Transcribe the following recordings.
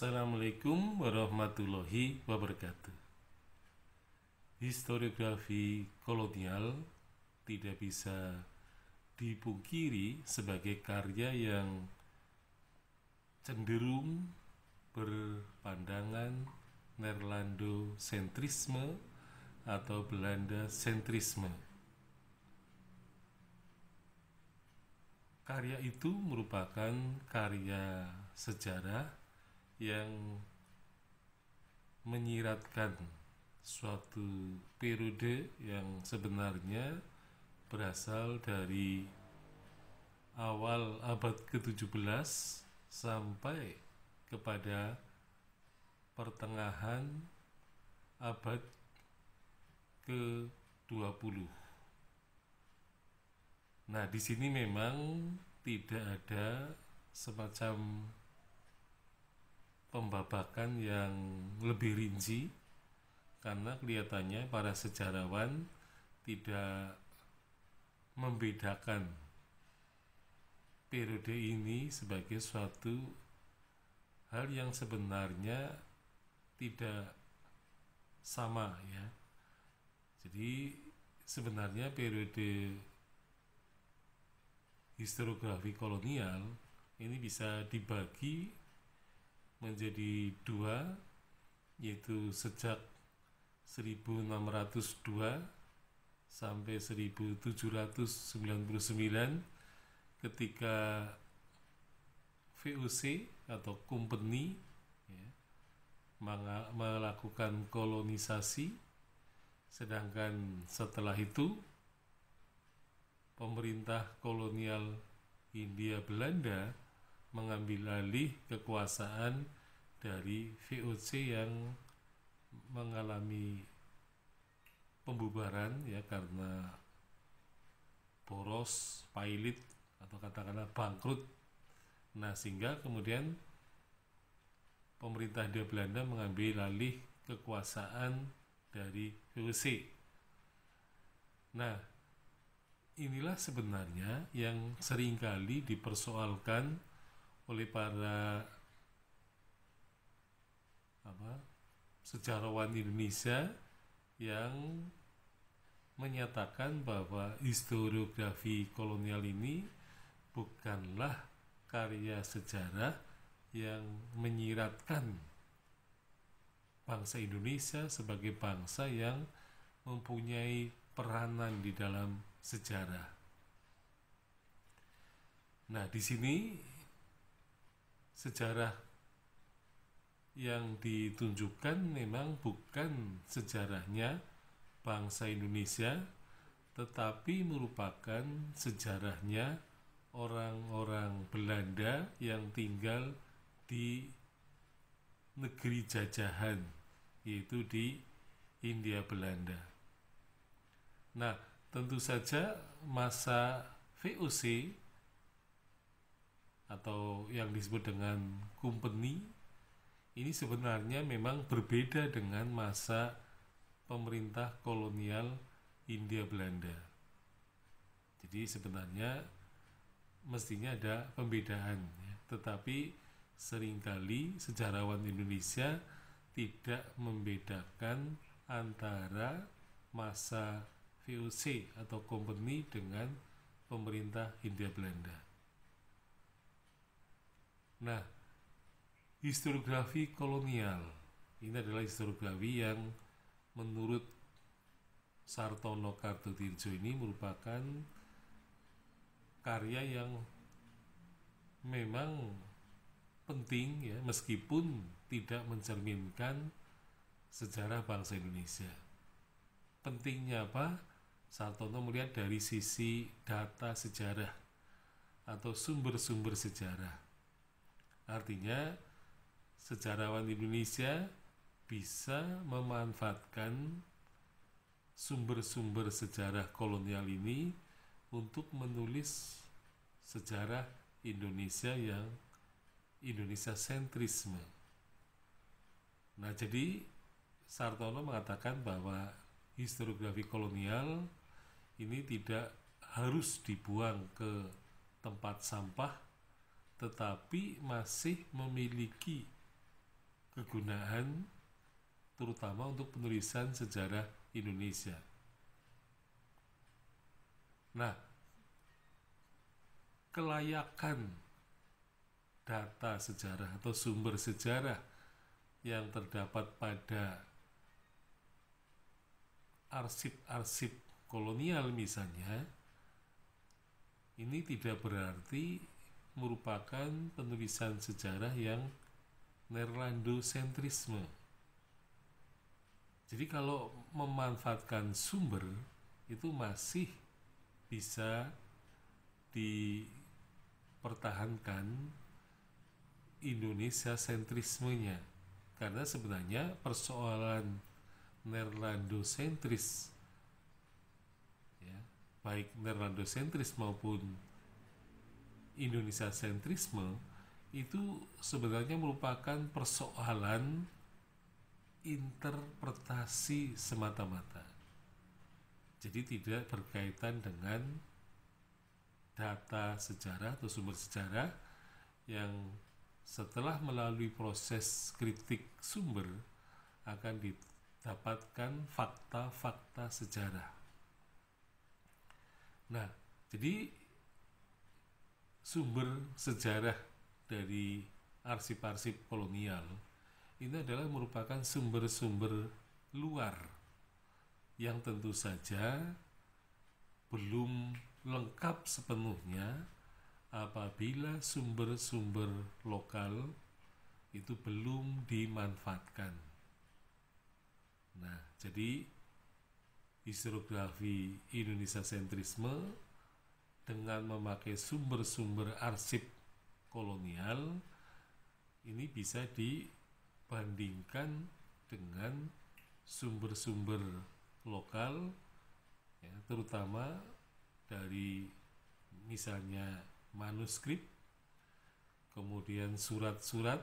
Assalamualaikum warahmatullahi wabarakatuh. Historiografi kolonial tidak bisa dipungkiri sebagai karya yang cenderung berpandangan Nerlando sentrisme atau Belanda sentrisme. Karya itu merupakan karya sejarah yang menyiratkan suatu periode yang sebenarnya berasal dari awal abad ke-17 sampai kepada pertengahan abad ke-20. Nah, di sini memang tidak ada semacam pembabakan yang lebih rinci karena kelihatannya para sejarawan tidak membedakan periode ini sebagai suatu hal yang sebenarnya tidak sama ya. Jadi sebenarnya periode historiografi kolonial ini bisa dibagi menjadi dua yaitu sejak 1602 sampai 1799 ketika VOC atau company ya, melakukan kolonisasi. Sedangkan setelah itu pemerintah kolonial India Belanda mengambil alih kekuasaan dari VOC yang mengalami pembubaran ya karena boros, pailit atau katakanlah bangkrut. Nah, sehingga kemudian pemerintah India Belanda mengambil alih kekuasaan dari VOC. Nah, inilah sebenarnya yang sering kali dipersoalkan oleh para apa sejarawan Indonesia yang menyatakan bahwa historiografi kolonial ini bukanlah karya sejarah yang menyiratkan bangsa Indonesia sebagai bangsa yang mempunyai peranan di dalam sejarah. Nah, di sini sejarah yang ditunjukkan memang bukan sejarahnya bangsa Indonesia, tetapi merupakan sejarahnya orang-orang Belanda yang tinggal di negeri jajahan, yaitu di India Belanda. Nah, tentu saja masa VOC atau yang disebut dengan company ini sebenarnya memang berbeda dengan masa pemerintah kolonial India Belanda. Jadi sebenarnya mestinya ada pembedaan, ya. tetapi sering kali sejarawan Indonesia tidak membedakan antara masa VOC atau company dengan pemerintah India Belanda. Nah, historiografi kolonial ini adalah historiografi yang menurut Sartono Kartotirjo ini merupakan karya yang memang penting ya meskipun tidak mencerminkan sejarah bangsa Indonesia. Pentingnya apa? Sartono melihat dari sisi data sejarah atau sumber-sumber sejarah Artinya sejarawan Indonesia bisa memanfaatkan sumber-sumber sejarah kolonial ini untuk menulis sejarah Indonesia yang Indonesia sentrisme. Nah, jadi Sartono mengatakan bahwa historiografi kolonial ini tidak harus dibuang ke tempat sampah tetapi masih memiliki kegunaan terutama untuk penulisan sejarah Indonesia. Nah, kelayakan data sejarah atau sumber sejarah yang terdapat pada arsip-arsip kolonial misalnya ini tidak berarti merupakan penulisan sejarah yang Nerlandosentrisme. Jadi kalau memanfaatkan sumber itu masih bisa dipertahankan Indonesia sentrismenya karena sebenarnya persoalan Nerlandosentris ya, baik Nerlandosentris maupun Indonesia sentrisme itu sebenarnya merupakan persoalan interpretasi semata-mata. Jadi tidak berkaitan dengan data sejarah atau sumber sejarah yang setelah melalui proses kritik sumber akan didapatkan fakta-fakta sejarah. Nah, jadi sumber sejarah dari arsip-arsip kolonial ini adalah merupakan sumber-sumber luar yang tentu saja belum lengkap sepenuhnya apabila sumber-sumber lokal itu belum dimanfaatkan. Nah, jadi historiografi Indonesia sentrisme dengan memakai sumber-sumber arsip kolonial ini bisa dibandingkan dengan sumber-sumber lokal ya, terutama dari misalnya manuskrip kemudian surat-surat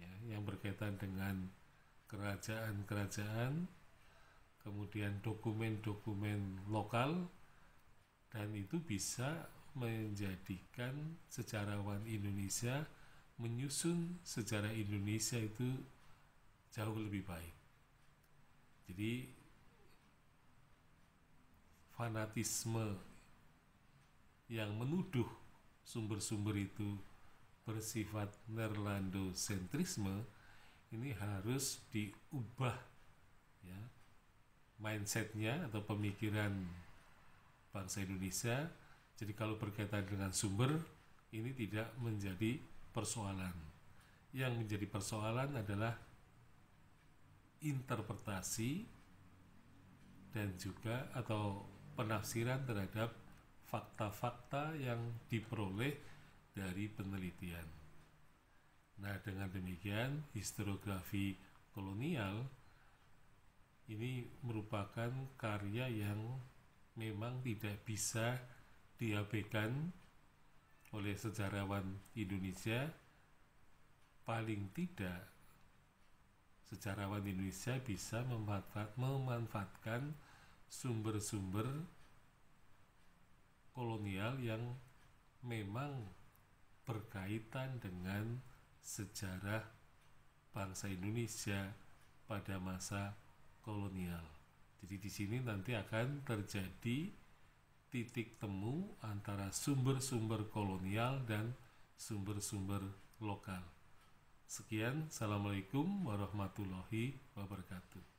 ya, yang berkaitan dengan kerajaan-kerajaan kemudian dokumen-dokumen lokal dan itu bisa menjadikan sejarawan Indonesia menyusun sejarah Indonesia itu jauh lebih baik. Jadi fanatisme yang menuduh sumber-sumber itu bersifat Nerlandosentrisme ini harus diubah ya mindsetnya atau pemikiran bangsa Indonesia jadi kalau berkaitan dengan sumber ini tidak menjadi persoalan. Yang menjadi persoalan adalah interpretasi dan juga atau penafsiran terhadap fakta-fakta yang diperoleh dari penelitian. Nah, dengan demikian historiografi kolonial ini merupakan karya yang memang tidak bisa diabaikan oleh sejarawan Indonesia paling tidak sejarawan Indonesia bisa memanfaat, memanfaatkan sumber-sumber kolonial yang memang berkaitan dengan sejarah bangsa Indonesia pada masa kolonial. Jadi di sini nanti akan terjadi titik temu antara sumber-sumber kolonial dan sumber-sumber lokal. Sekian, Assalamualaikum warahmatullahi wabarakatuh.